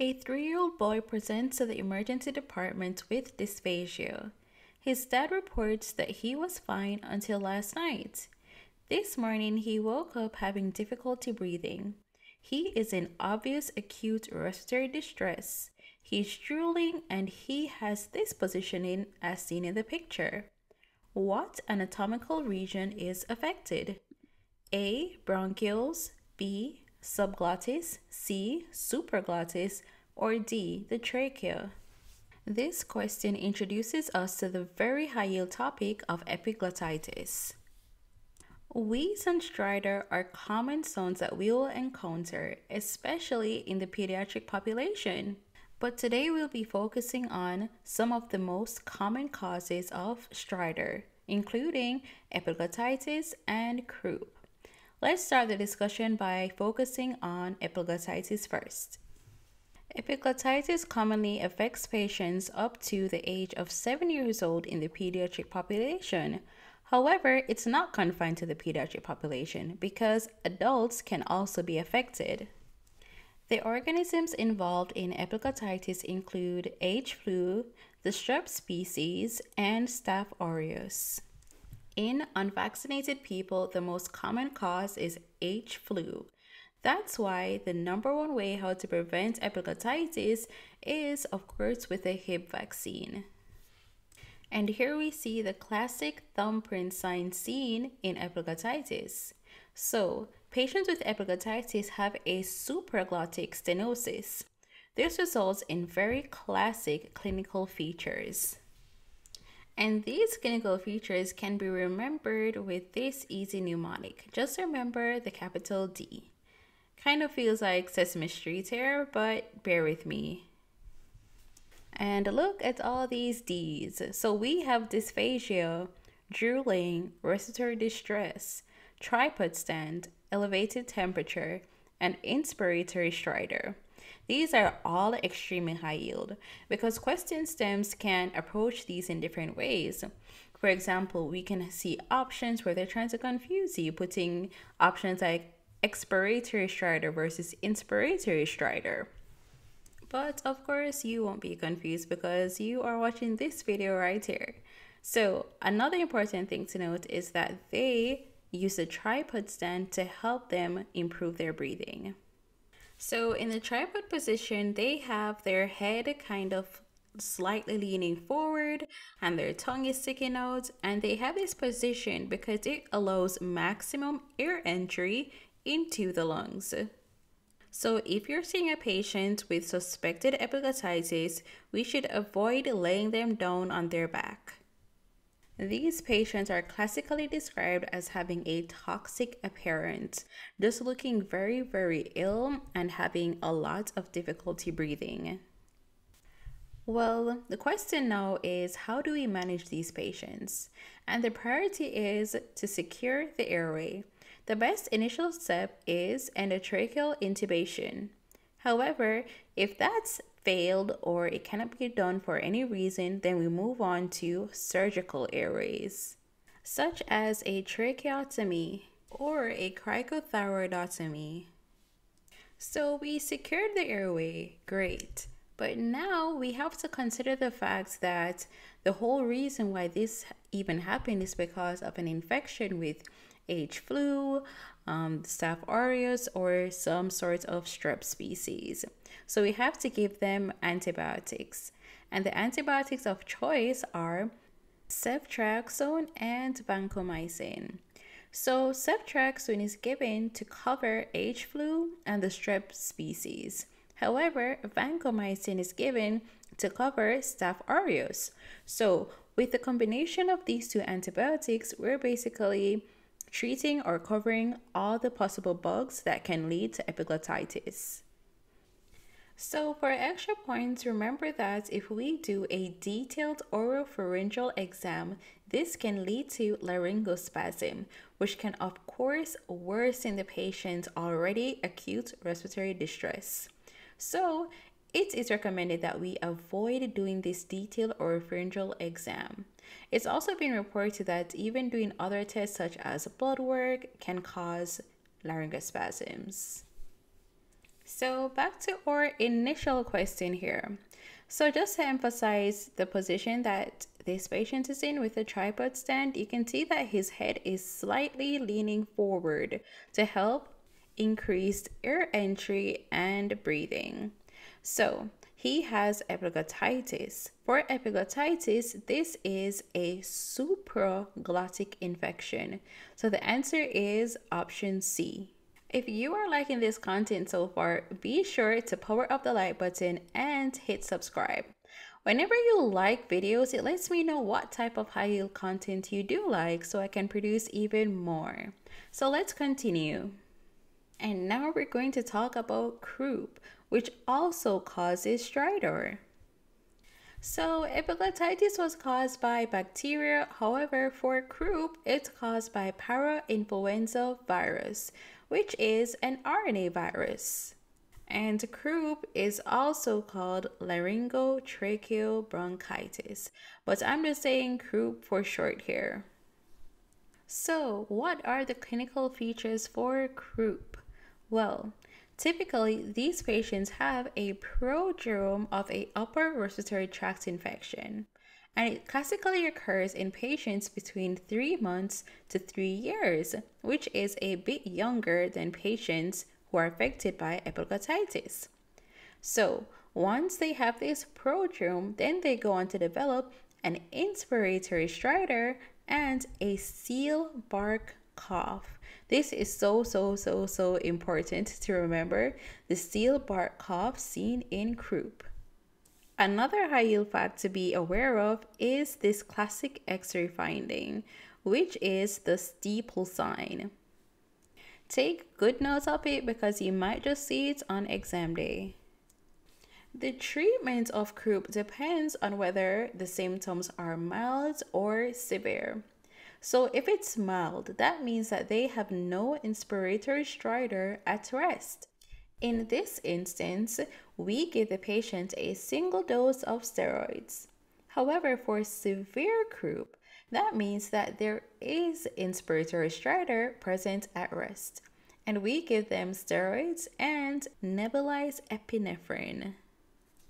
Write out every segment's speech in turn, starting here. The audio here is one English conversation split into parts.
A three year old boy presents to the emergency department with dysphagia. His dad reports that he was fine until last night. This morning, he woke up having difficulty breathing. He is in obvious acute respiratory distress. He's drooling and he has this positioning as seen in the picture. What anatomical region is affected? A. Bronchioles, B subglottis, C, supraglottis, or D, the trachea? This question introduces us to the very high yield topic of epiglottitis. Wheeze and stridor are common sounds that we will encounter, especially in the pediatric population. But today we'll be focusing on some of the most common causes of stridor, including epiglottitis and croup. Let's start the discussion by focusing on epiglottitis first. Epiglottitis commonly affects patients up to the age of 7 years old in the pediatric population. However, it's not confined to the pediatric population because adults can also be affected. The organisms involved in epiglottitis include H. flu, the strep species, and Staph aureus. In unvaccinated people, the most common cause is H. flu. That's why the number one way how to prevent epiglottitis is, of course, with a Hib vaccine. And here we see the classic thumbprint sign seen in epiglottitis. So, patients with epiglottitis have a supraglottic stenosis. This results in very classic clinical features. And these clinical features can be remembered with this easy mnemonic. Just remember the capital D. Kind of feels like Sesame Street here, but bear with me. And look at all these D's. So we have dysphagia, drooling, respiratory distress, tripod stand, elevated temperature, and inspiratory stridor. These are all extremely high yield because question stems can approach these in different ways. For example, we can see options where they're trying to confuse you, putting options like expiratory stridor versus inspiratory stridor. But of course, you won't be confused because you are watching this video right here. So, another important thing to note is that they use a tripod stand to help them improve their breathing. So in the tripod position, they have their head kind of slightly leaning forward and their tongue is sticking out and they have this position because it allows maximum air entry into the lungs. So if you're seeing a patient with suspected epiglottitis, we should avoid laying them down on their back. These patients are classically described as having a toxic appearance, just looking very, very ill and having a lot of difficulty breathing. Well, the question now is how do we manage these patients? And the priority is to secure the airway. The best initial step is endotracheal intubation. However, if that's failed or it cannot be done for any reason, then we move on to surgical airways, such as a tracheotomy or a cricothyroidotomy. So we secured the airway, great. But now we have to consider the fact that the whole reason why this even happened is because of an infection with H. flu, um, Staph aureus, or some sort of strep species. So we have to give them antibiotics. And the antibiotics of choice are ceftriaxone and vancomycin. So ceftriaxone is given to cover H. flu and the strep species. However, vancomycin is given to cover Staph aureus. So with the combination of these two antibiotics, we're basically treating or covering all the possible bugs that can lead to epiglottitis. So for extra points, remember that if we do a detailed oropharyngeal exam, this can lead to laryngospasm, which can of course worsen the patient's already acute respiratory distress. So it is recommended that we avoid doing this detailed oropharyngeal exam. It's also been reported that even doing other tests such as blood work can cause laryngospasms. So, back to our initial question here. So, just to emphasize the position that this patient is in with the tripod stand, you can see that his head is slightly leaning forward to help increase air entry and breathing. So, he has epiglottitis. For epiglottitis, this is a supraglottic infection. So the answer is option C. If you are liking this content so far, be sure to power up the like button and hit subscribe. Whenever you like videos, it lets me know what type of high yield content you do like so I can produce even more. So let's continue. And now we're going to talk about croup, which also causes stridor. So, epiglottitis was caused by bacteria. However, for croup, it's caused by parainfluenza virus, which is an RNA virus. And croup is also called laryngotracheal bronchitis, but I'm just saying croup for short here. So, what are the clinical features for croup? Well, typically these patients have a prodrome of a upper respiratory tract infection and it classically occurs in patients between 3 months to 3 years, which is a bit younger than patients who are affected by epiglottitis. So, once they have this prodrome, then they go on to develop an inspiratory stridor and a seal bark cough. This is so, so, so, so important to remember the seal bark cough seen in croup. Another high yield fact to be aware of is this classic x ray finding, which is the steeple sign. Take good notes of it because you might just see it on exam day. The treatment of croup depends on whether the symptoms are mild or severe. So if it's mild, that means that they have no inspiratory stridor at rest. In this instance, we give the patient a single dose of steroids. However, for severe croup, that means that there is inspiratory stridor present at rest, and we give them steroids and nebulized epinephrine.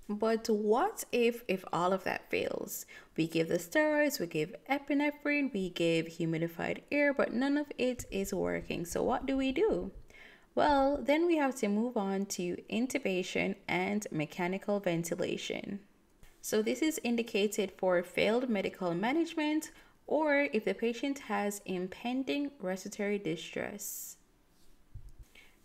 But what if if all of that fails? We give the steroids, we give epinephrine, we give humidified air, but none of it is working. So what do we do? Well, then we have to move on to intubation and mechanical ventilation. So this is indicated for failed medical management or if the patient has impending respiratory distress.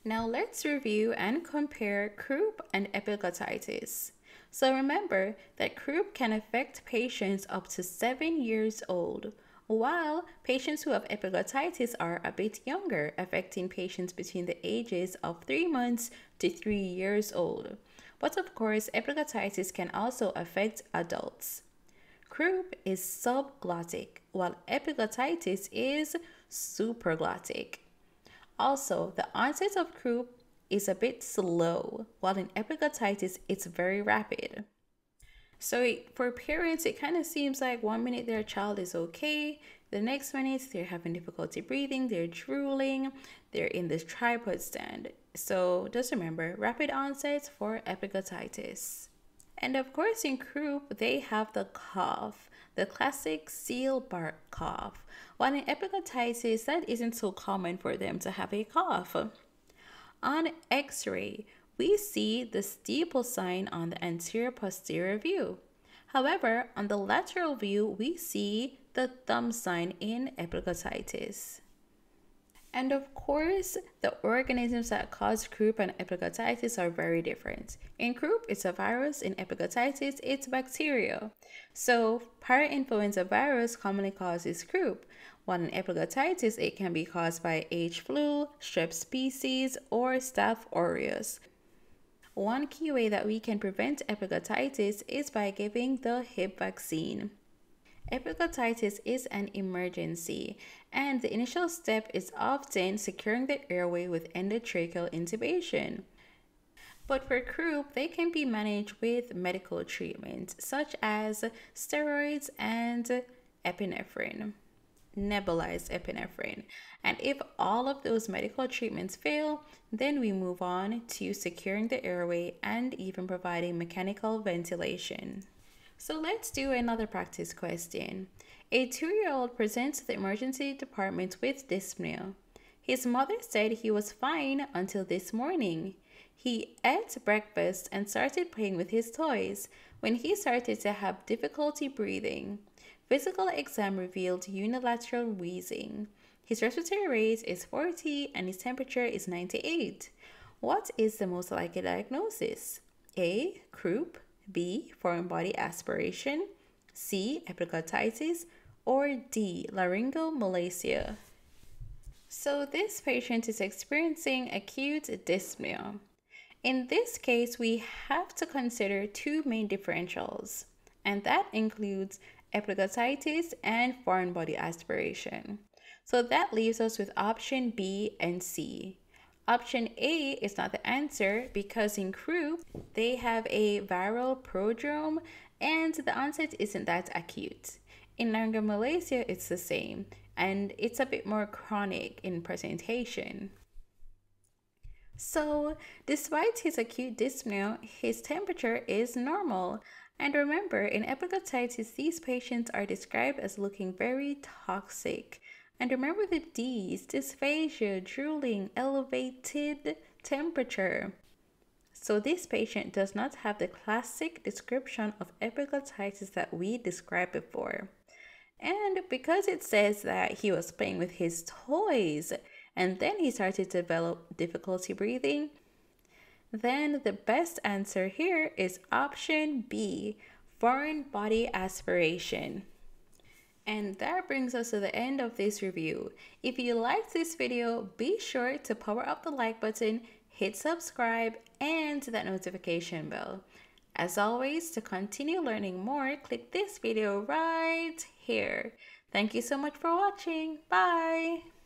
Now let's review and compare croup and epiglottitis. So remember that croup can affect patients up to 7 years old, while patients who have epiglottitis are a bit younger, affecting patients between the ages of 3 months to 3 years old. But of course, epiglottitis can also affect adults. Croup is subglottic, while epiglottitis is supraglottic. Also, the onset of croup is a bit slow, while in epiglottitis, it's very rapid. So for parents, it kind of seems like one minute their child is okay, the next minute they're having difficulty breathing, they're drooling, they're in this tripod stand. So just remember, rapid onset for epiglottitis. And of course, in croup, they have the cough, the classic seal bark cough. While in epiglottitis, that isn't so common for them to have a cough. On x ray, we see the steeple sign on the anterior posterior view. However, on the lateral view, we see the thumb sign in epiglottitis. And of course, the organisms that cause croup and epiglottitis are very different. In croup, it's a virus. In epiglottitis, it's bacteria. So, parainfluenza virus commonly causes croup, while in epiglottitis, it can be caused by H. flu, strep species, or Staph aureus. One key way that we can prevent epiglottitis is by giving the Hib vaccine. Epiglottitis is an emergency, and the initial step is often securing the airway with endotracheal intubation. But for croup, they can be managed with medical treatment such as steroids and epinephrine. Nebulized epinephrine. And if all of those medical treatments fail, then we move on to securing the airway and even providing mechanical ventilation. So let's do another practice question. A two year old presents to the emergency department with dyspnea. His mother said he was fine until this morning. He ate breakfast and started playing with his toys when he started to have difficulty breathing. Physical exam revealed unilateral wheezing. His respiratory rate is 40 and his temperature is 98. What is the most likely diagnosis? A. Croup. B. Foreign body aspiration. C. Epiglottitis. Or D. Laryngomalacia. So this patient is experiencing acute dyspnea. In this case, we have to consider two main differentials, and that includes epiglottitis and foreign body aspiration. So that leaves us with option B and C. Option A is not the answer because in croup, they have a viral prodrome and the onset isn't that acute. In laryngomalacia, it's the same and it's a bit more chronic in presentation. So, despite his acute dyspnea, his temperature is normal. And remember, in epiglottitis, these patients are described as looking very toxic. And remember the D's dysphagia, drooling, elevated temperature. So, this patient does not have the classic description of epiglottitis that we described before. And because it says that he was playing with his toys and then he started to develop difficulty breathing, then the best answer here is option B foreign body aspiration. And that brings us to the end of this review. If you liked this video, be sure to power up the like button, hit subscribe, and that notification bell. As always, to continue learning more, click this video right here. Thank you so much for watching. Bye!